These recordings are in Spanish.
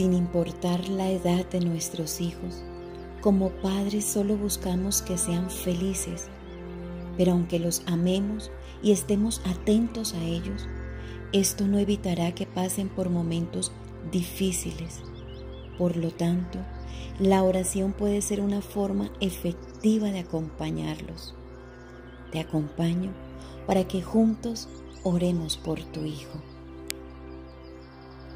sin importar la edad de nuestros hijos. Como padres solo buscamos que sean felices, pero aunque los amemos y estemos atentos a ellos, esto no evitará que pasen por momentos difíciles. Por lo tanto, la oración puede ser una forma efectiva de acompañarlos. Te acompaño para que juntos oremos por tu Hijo.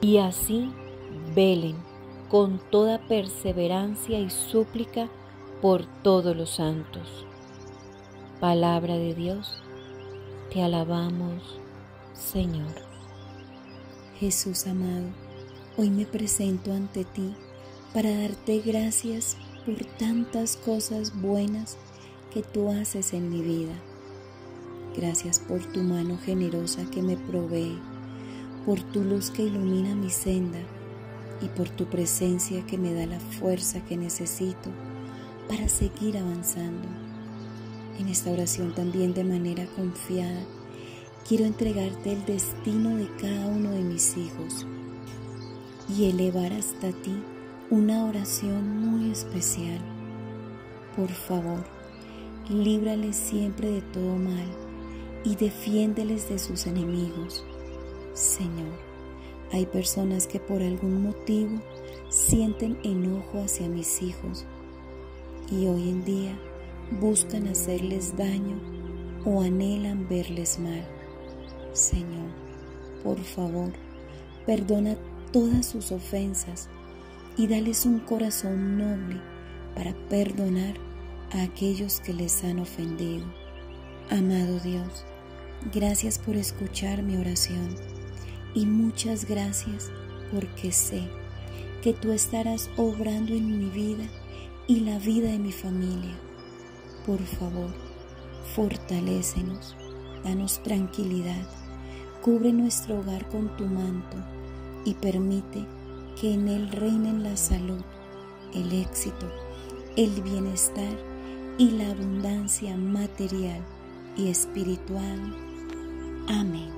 Y así velen con toda perseverancia y súplica por todos los santos. Palabra de Dios, te alabamos, Señor. Jesús amado, hoy me presento ante ti para darte gracias por tantas cosas buenas que tú haces en mi vida. Gracias por tu mano generosa que me provee, por tu luz que ilumina mi senda y por tu presencia que me da la fuerza que necesito para seguir avanzando. En esta oración también de manera confiada quiero entregarte el destino de cada uno de mis hijos y elevar hasta ti una oración muy especial. Por favor, líbrales siempre de todo mal y defiéndeles de sus enemigos. Señor, hay personas que por algún motivo sienten enojo hacia mis hijos y hoy en día buscan hacerles daño o anhelan verles mal. Señor, por favor, perdona todas sus ofensas y dales un corazón noble para perdonar a aquellos que les han ofendido. Amado Dios, gracias por escuchar mi oración y muchas gracias porque sé que tú estarás obrando en mi vida y la vida de mi familia. Por favor, fortalécenos, danos tranquilidad, cubre nuestro hogar con tu manto y permite que en él reinen la salud, el éxito, el bienestar y la abundancia material y espiritual. Amén.